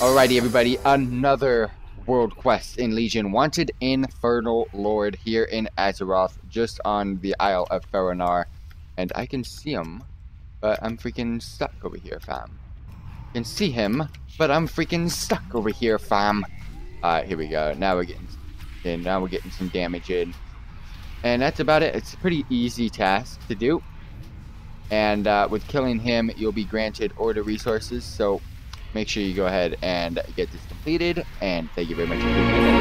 Alrighty, everybody, another world quest in Legion. Wanted Infernal Lord here in Azeroth, just on the Isle of Faronaar. And I can see him, but I'm freaking stuck over here, fam. I can see him, but I'm freaking stuck over here, fam. Alright, here we go. Now we're getting in. Now we're getting some damage in. And that's about it. It's a pretty easy task to do. And uh, with killing him, you'll be granted order resources. So make sure you go ahead and get this completed. And thank you very much